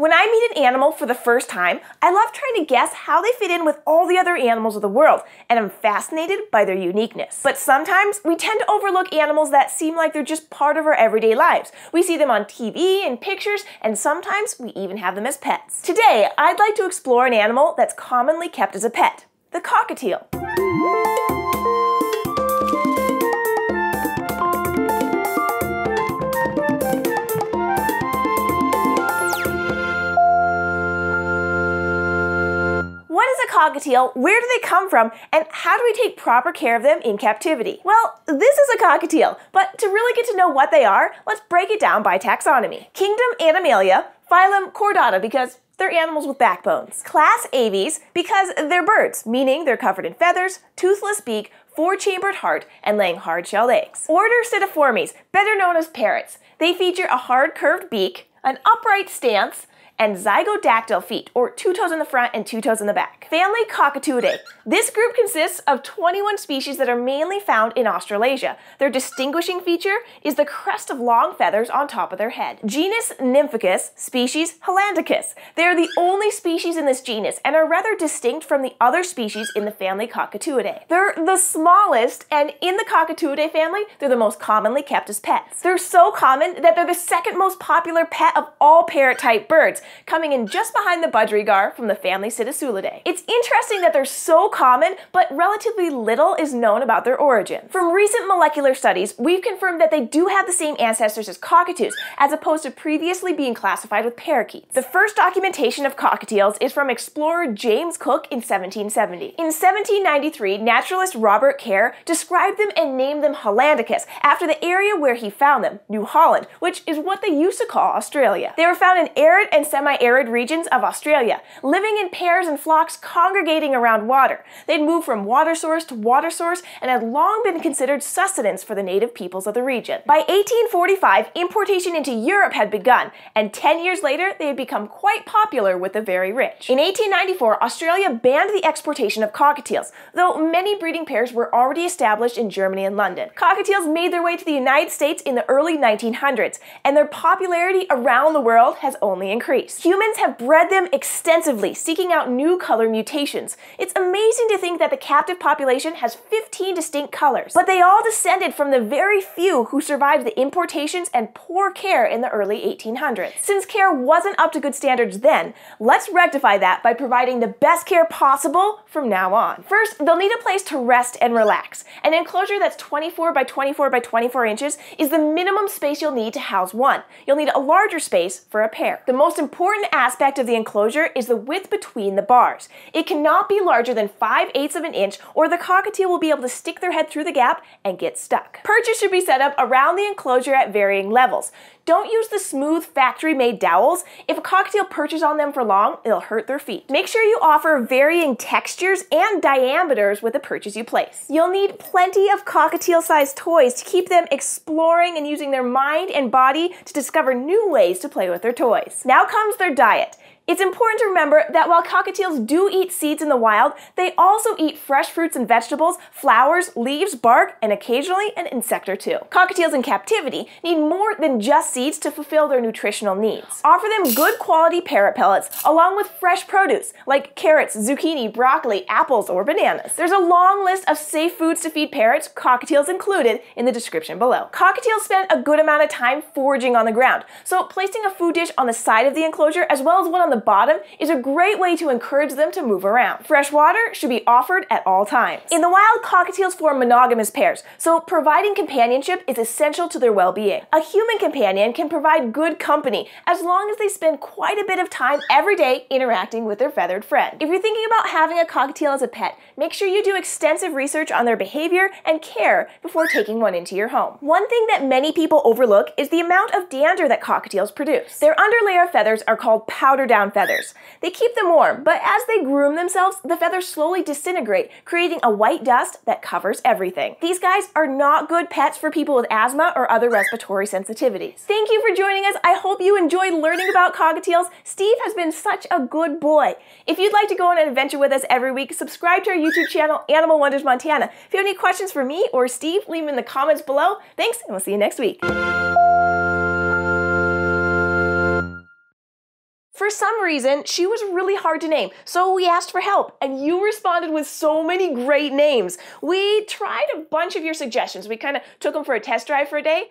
When I meet an animal for the first time, I love trying to guess how they fit in with all the other animals of the world, and I'm fascinated by their uniqueness. But sometimes we tend to overlook animals that seem like they're just part of our everyday lives. We see them on TV and pictures, and sometimes we even have them as pets. Today, I'd like to explore an animal that's commonly kept as a pet the cockatiel. Cockatiel? Where do they come from? And how do we take proper care of them in captivity? Well, this is a cockatiel, but to really get to know what they are, let's break it down by taxonomy. Kingdom Animalia, phylum Chordata because they're animals with backbones. Class Aves because they're birds, meaning they're covered in feathers, toothless beak, four-chambered heart, and laying hard-shelled eggs. Order Psittaciformes, better known as parrots. They feature a hard curved beak, an upright stance, and zygodactyl feet, or two toes in the front and two toes in the back. Family Cacatuidae. This group consists of 21 species that are mainly found in Australasia. Their distinguishing feature is the crest of long feathers on top of their head. Genus Nymphicus, species Hollandicus. They are the only species in this genus and are rather distinct from the other species in the family Cacatuidae. They're the smallest, and in the Cacatuidae family, they're the most commonly kept as pets. They're so common that they're the second most popular pet of all parrot-type birds, coming in just behind the budgerigar from the family Psittaculidae. It's interesting that they're so common, but relatively little is known about their origin. From recent molecular studies, we've confirmed that they do have the same ancestors as cockatoos, as opposed to previously being classified with parakeets. The first documentation of cockatiels is from explorer James Cook in 1770. In 1793, naturalist Robert Kerr described them and named them Hollandicus after the area where he found them, New Holland, which is what they used to call Australia. They were found in arid and semi-arid regions of Australia, living in pairs and flocks congregating around water. They'd moved from water source to water source and had long been considered sustenance for the native peoples of the region. By 1845, importation into Europe had begun, and 10 years later, they had become quite popular with the very rich. In 1894, Australia banned the exportation of cockatiels, though many breeding pairs were already established in Germany and London. Cockatiels made their way to the United States in the early 1900s, and their popularity around the world has only increased. Humans have bred them extensively, seeking out new color mutations. It's amazing to think that the captive population has 15 distinct colors, but they all descended from the very few who survived the importations and poor care in the early 1800s. Since care wasn't up to good standards then, let's rectify that by providing the best care possible from now on. First, they'll need a place to rest and relax. An enclosure that's 24 by 24 by 24 inches is the minimum space you'll need to house one. You'll need a larger space for a pair. The most aspect of the enclosure is the width between the bars. It cannot be larger than 5 eighths of an inch or the cockatiel will be able to stick their head through the gap and get stuck. Perches should be set up around the enclosure at varying levels. Don't use the smooth factory-made dowels. If a cockatiel perches on them for long, it'll hurt their feet. Make sure you offer varying textures and diameters with the perches you place. You'll need plenty of cockatiel-sized toys to keep them exploring and using their mind and body to discover new ways to play with their toys. Now comes their diet. It's important to remember that while cockatiels do eat seeds in the wild, they also eat fresh fruits and vegetables, flowers, leaves, bark, and occasionally an insect or two. Cockatiels in captivity need more than just seeds to fulfill their nutritional needs. Offer them good quality parrot pellets along with fresh produce like carrots, zucchini, broccoli, apples, or bananas. There's a long list of safe foods to feed parrots, cockatiels included, in the description below. Cockatiels spend a good amount of time foraging on the ground, so placing a food dish on the side of the enclosure as well as one on the bottom is a great way to encourage them to move around. Fresh water should be offered at all times. In the wild, cockatiels form monogamous pairs, so providing companionship is essential to their well-being. A human companion can provide good company as long as they spend quite a bit of time every day interacting with their feathered friend. If you're thinking about having a cockatiel as a pet, make sure you do extensive research on their behavior and care before taking one into your home. One thing that many people overlook is the amount of dander that cockatiels produce. Their underlayer feathers are called powder down feathers. They keep them warm, but as they groom themselves, the feathers slowly disintegrate, creating a white dust that covers everything. These guys are not good pets for people with asthma or other respiratory sensitivities. Thank you for joining us. I hope you enjoyed learning about cockatiels. Steve has been such a good boy. If you'd like to go on an adventure with us every week, subscribe to our YouTube channel, Animal Wonders Montana. If you have any questions for me or Steve, leave them in the comments below. Thanks, and we'll see you next week. For some reason, she was really hard to name, so we asked for help, and you responded with so many great names. We tried a bunch of your suggestions. We kind of took them for a test drive for a day,